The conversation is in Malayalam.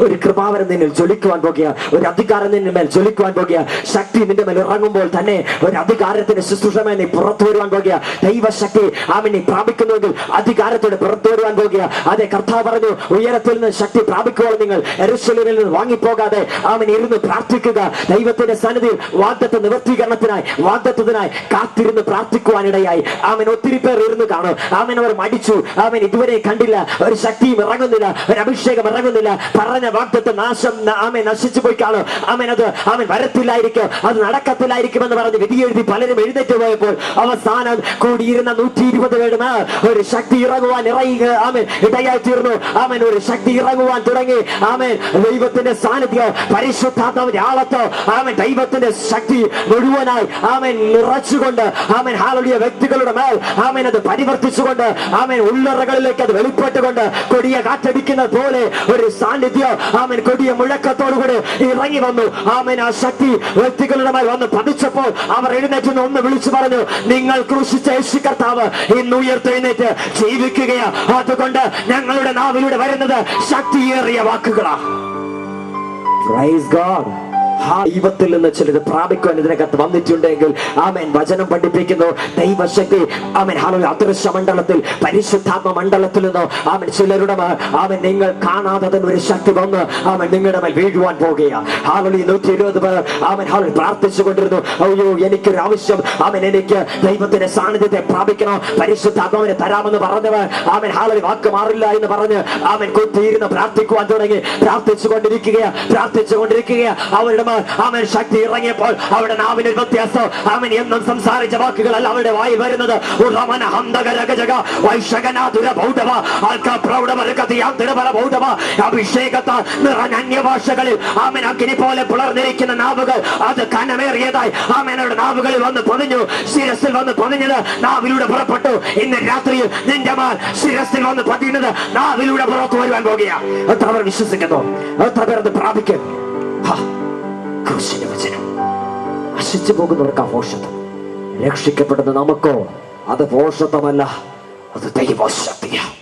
ഒരു കൃപാവരം നിന്നിൽ ജ്വലിക്കുവാൻ പോകുക. ഒരു അധികാരം നിന്റെ മേൽ ജ്വലിക്കുവാൻ പോകുക. ശക്തി നിന്റെ മേൽ ഇറങ്ങുമ്പോൾ തന്നെ ഒരു അധികാരത്തിന്റെ ശുശ്രൂഷമേ നീ പുറത്തു വരുവാൻ പോകുക. ദൈവശക്തി ആമിനെ പ്രാപിക്കുന്നുവെങ്കിൽ അധികാരത്തോടെ പുറത്തു വരുവാൻ പോകുക. അതെ കർത്താവ് പറഞ്ഞു ഉയരത്തിൽ നിന്ന് ശക്തി പ്രാപിക്കുമ്പോൾ നിങ്ങൾ എരുശലേമിൽ നിന്ന് വാങ്ങിപ്പോകാതെ അവൻ ഇരുന്ന് പ്രാർത്ഥിക്കുക. ദൈവത്തിന്റെ സന്നിധിയിൽ വാഗ്ദത്ത നിവർത്തീകരണത്തിനായി വാഗ്ദത്തത്തിനായി കാത്തിരുന്ന് പ്രാർത്ഥിക്കുവാനിടയായി. അവൻ ഒത്തിരി പേർ ഇരുന്ന് കാണും. അവൻ അവർ മടിച്ചു. അവൻ ഇതുവരെ കണ്ടില്ല. ഒരു ശക്തിയും ഇറങ്ങുന്നില്ല. ഒരു അഭിഷേകം ഇറങ്ങുന്നില്ല. പറഞ്ഞ വാഗ്ദത്ത നാശം ആമ നശിച്ചു പോയി കാണും. അവൻ അത് അവൻ വരത്തില്ലായിരിക്കും. അത് നടക്കത്തില്ലായിരിക്കും എന്ന് പറഞ്ഞ് വിധി എഴുതി പലരും എഴുന്നേറ്റ് പോയപ്പോൾ അവസാനം കൂടിയിരുന്ന നൂറ്റി ഇരുപത് പേരുടെ ഒരു ശക്തി ഇറങ്ങുവാൻ ഇറങ്ങുക. ആമൻ ഇടയായി തീർന്നു ആമേൻ ഒരു ശക്തി ഇറങ്ങുവാൻ തുടങ്ങി. ആമൻ ദൈവത്തിന്റെ സാന്നിധ്യം പരിശുദ്ധാത്മാവിന്റെ ആളത്തോ ആമൻ ദൈവത്തിന്റെ ശക്തി മുഴുവനായി ആമൻ നിറച്ചുകൊണ്ട് ആമൻ ഹാളുടിയ വ്യക്തികളുടെ മേൽ ആമൻ അത് പരിവർത്തിച്ചുകൊണ്ട് ആമൻ ഉള്ളറകളിലേക്ക് അത് വെളിപ്പെട്ടുകൊണ്ട് കൊടിയ കാറ്റടിക്കുന്നത് പോലെ ഒരു സാന്നിധ്യം ആമൻ. കൊടിയ മുഴക്കത്തോടുകൂടി ഇറങ്ങി വന്നു. ആമൻ ആ ശക്തി വ്യക്തികളുടെ മേൽ വന്ന് പതിച്ചപ്പോൾ അവർ എഴുന്നേറ്റ് ഒന്ന് വിളിച്ചു പറഞ്ഞു നിങ്ങൾ ക്രൂശിച്ച യേശു കർത്താവ് ഇന്ന് ഉയർത്തെഴുന്നേറ്റ് ജീവിക്കുകയാ. അതുകൊണ്ട് ഞങ്ങളുടെ നാവിലൂടെ വരുന്നത് ശക്തിയേറിയ വാക്കുകളാ. പ്രൈസ് ഗോഡ് ആ ദൈവത്തിൽ നിന്ന് ചിലത് പ്രാപിക്കുവാൻ ഇതിനകത്ത് വന്നിട്ടുണ്ടെങ്കിൽ ആമേൻ. വചനം പഠിപ്പിക്കുന്നു. ദൈവശക്തി. ആമേൻ. ഹാലോ അദൃശ്യ മണ്ഡലത്തിൽ പരിശുദ്ധാത്മ മണ്ഡലത്തിൽ നിന്നോ ആമൻ ചിലരുടെ ആമൻ നിങ്ങൾ കാണാതെ ഒരു ശക്തി വന്ന് ആമൻ നിങ്ങളുടെ മേൽ വീഴുവാൻ പോകുകയാണ് ഹാലോ നൂറ്റി ഇരുപത് പേർ ആമൻ ഹാലോ പ്രാർത്ഥിച്ചു കൊണ്ടിരുന്നു അയ്യോ എനിക്കൊരു ആവശ്യം. ആമൻ എനിക്ക് ദൈവത്തിന്റെ സാന്നിധ്യത്തെ പ്രാപിക്കണോ? പരിശുദ്ധാത്മാവിനെ തരാമെന്ന് പറഞ്ഞവർ ആമൻ ഹാലോ വാക്ക് മാറില്ല എന്ന് പറഞ്ഞ് ആമൻ കുത്തിയിരുന്ന് പ്രാർത്ഥിക്കുവാൻ തുടങ്ങി. പ്രാർത്ഥിച്ചു കൊണ്ടിരിക്കുകയാ പ്രാർത്ഥിച്ചു കൊണ്ടിരിക്കുകയാ അവരുടെ മേൽ അവൻ ശക്തി ഇറങ്ങിയപ്പോൾ അവിടെ നാവിന് വ്യത്യാസം. അവൻ എന്നും സംസാരിച്ച വാക്കുകളല്ല അവരുടെ വായി വരുന്നത്. ഉറമന ഹന്തകരകജക വൈശകനാതുര ഭൗതവ ആൽക്കാ പ്രൗഢമരകതിയാന്തരപര ഭൗതവ അഭിഷേകത്താൽ നിറഞ്ഞ അന്യഭാഷകളിൽ അവൻ അഗ്നി പോലെ പുലർന്നിരിക്കുന്ന നാവുകൾ അത് കനമേറിയതായി അവനോട് നാവുകളിൽ വന്ന് പൊതിഞ്ഞു. ശിരസിൽ വന്ന് പൊതിഞ്ഞത് നാവിലൂടെ പുറപ്പെട്ടു. ഇന്ന് രാത്രിയിൽ നിന്റെ മാൻ ശിരസിൽ വന്ന് പതിയുന്നത് നാവിലൂടെ പുറത്തു വരുവാൻ പോകുക എത്ര പേർ വിശ്വസിക്കുന്നു. എത്ര പേർ അത് പ്രാപിക്കും ക്രൂശിന്റെ വചനം നശിച്ചു പോകുന്നവർക്ക് അഭോഷത്വം രക്ഷിക്കപ്പെടുന്ന നമുക്കോ അത് പോഷത്വമല്ല അത് ദൈവശക്തിയാണ്